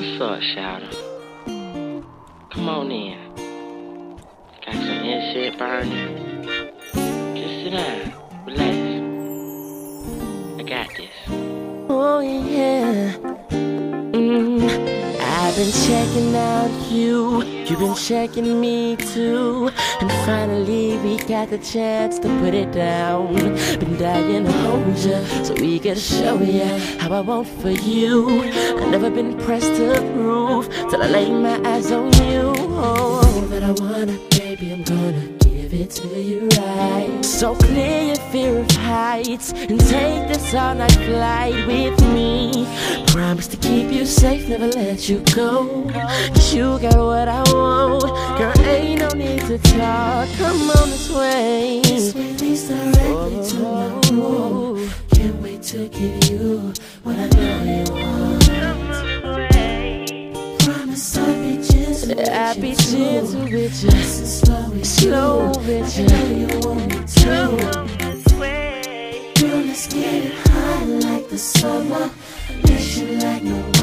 What's up, Shadow? Come on in. Got some in shit burning. Just sit down. Relax. I got this. Oh yeah. Mm. I've been checking out you, you've been checking me too. And finally we got the chance to put it down. Dying to hold ya, so we can show ya how I want for you. I've never been pressed to prove till I lay my eyes on you. Oh, that I wanna, baby, I'm gonna give it to you right. So clear your fear of heights and take this all night flight with me. Promise to keep you safe, never let you go. Cause you got what I want. To talk. Come on this way. Sweetly directly to my room. Can't wait to give you what I know you want. Promise I'll be gentle. I'll be with you too. gentle with you. Nice and slow with Slow you. with I you. know you want me to. Girl, let's get it hot like the summer. You like no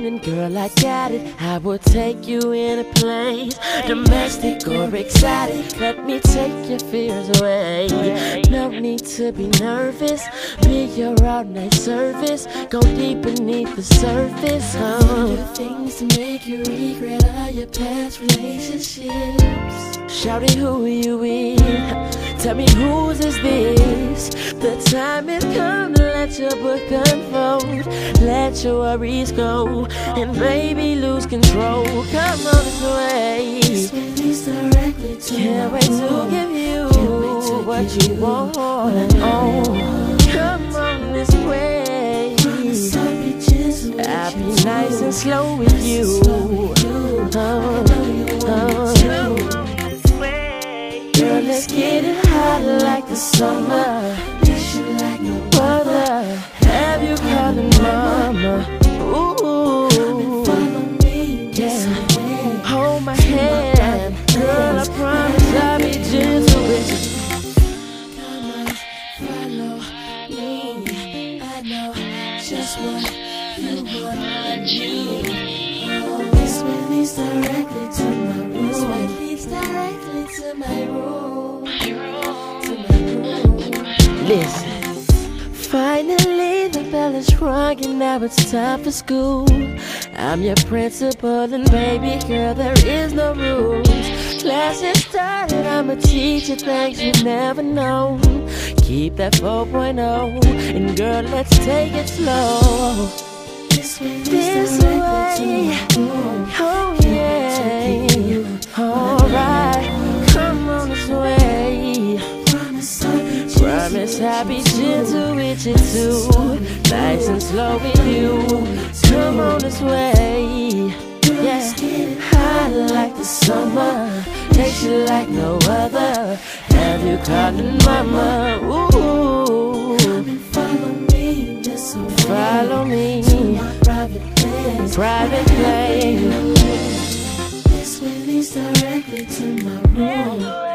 And girl, I got it. I will take you in a place, domestic or exotic. Let me take your fears away. No need to be nervous. Be your all night service. Go deep beneath the surface. Do Oh. things to make you regret all your past relationships. Shouty, who you with? Tell me whose is this? The time has come to let your book unfold. Let your worries go and baby lose control. Come on this way. Directly to Can't wait to give you to what you you want. I know. Uh, uh. Come on this way. I'll be nice and slow with you. and slow with you. Oh, oh. Girl, let's get it hot like the summer. Miss you like no Mother, have you calling mama? Listen. Finally, the bell is rung and now it's time for school. I'm your principal and baby girl, there is no rules. Class is started, I'm a teacher, teach you things you've never known. Keep that 4.0 and girl, let's take it slow. This way This way. to my room. Oh yeah, alright, come on this way. Promise I'll be gentle Promise I'll be with you gentle with you too. Nice and slow with you. Come on this way. Yeah, hot like the summer. Taste you like no other. Have you calling mama? Follow me, just follow me. my private place. Private plane. This way leads directly to my room.